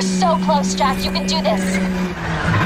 We're so close, Jack. You can do this.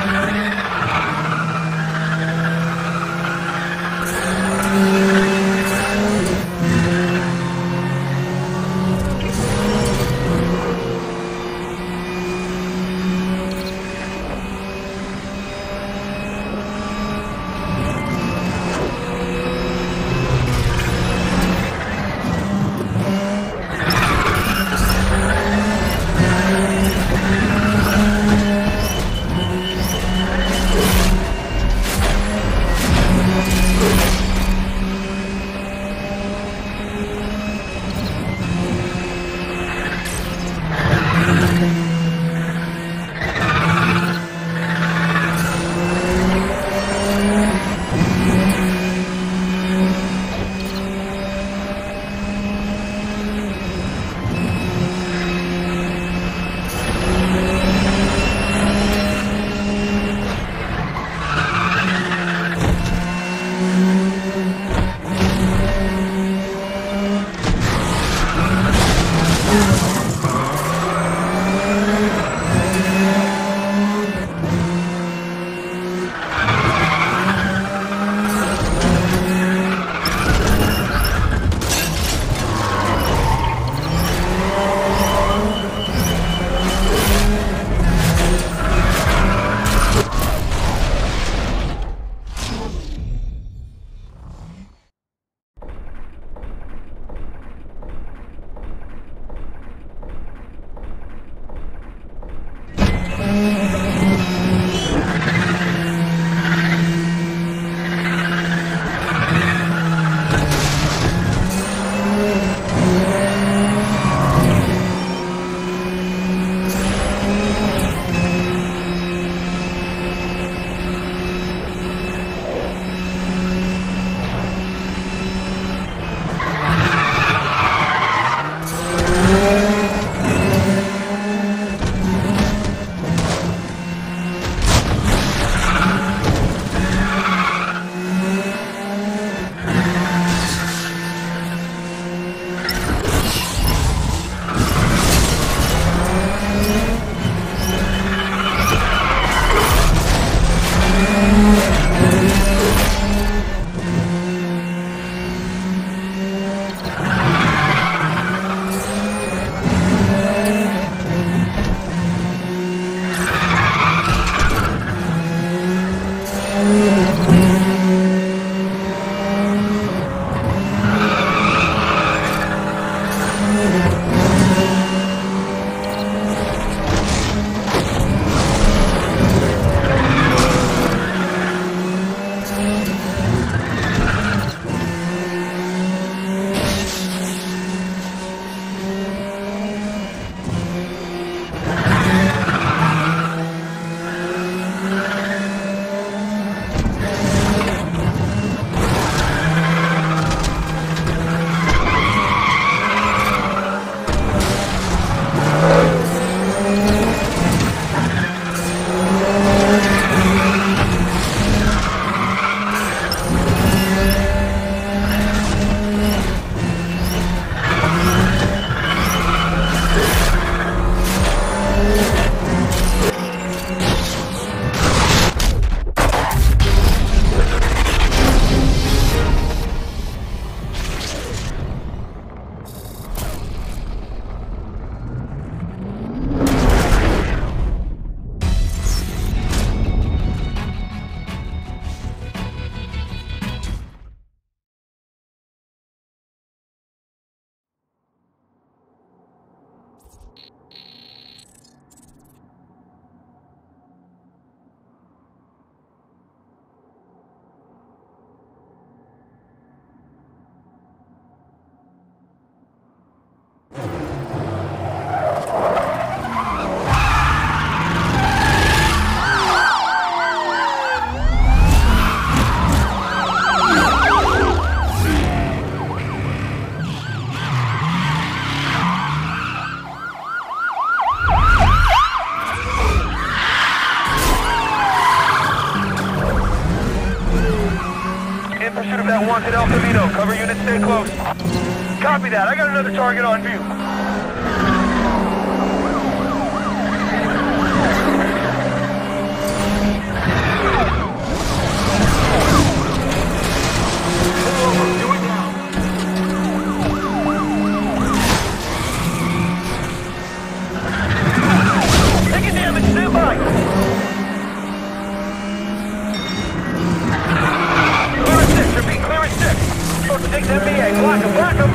Supposed to take the MBA, block him, block him.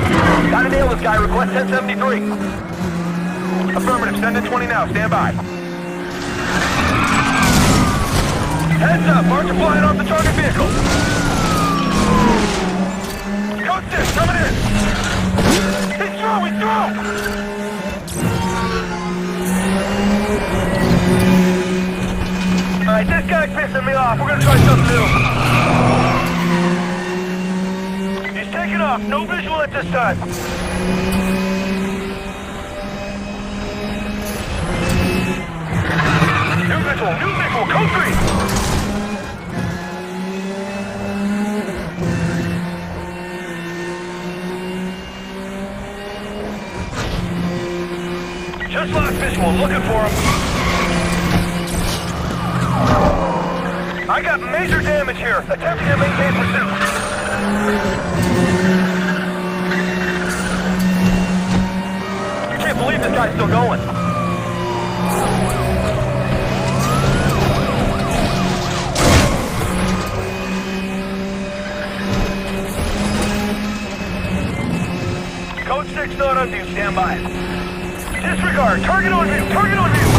Gotta nail this guy, request 1073. Affirmative, send in 20 now, stand by. Heads up, flying off the target vehicle. 6, in. He's through, he's through. Alright, this guy's pissing me off. We're gonna try something new. Taking off. No visual at this time. New visual, new visual, code. Just lost visual, looking for him. I got major damage here. Attempting to maintain pursuit. I can't believe this guy's still going. Code 6 not on view. Stand by. Disregard. Target on view. Target on view.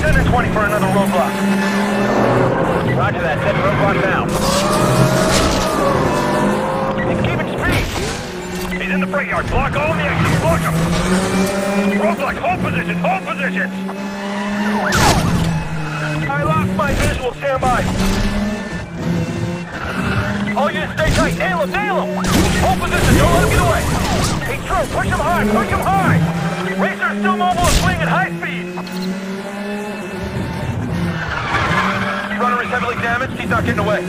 10 and 20 for another roadblock. Roger that. Set roadblock now. He's keeping speed. He's in the freight yard. Block all the exits. Block him. Roadblock. Hold position. Hold position. I lost my visual. Stand by. All units stay tight. Nail him. Nail him. Hold position. Don't let him get away. He's through. Push him hard. Push him hard. Racer's still mobile and fleeing at high speed. Runner is heavily damaged. He's not getting away.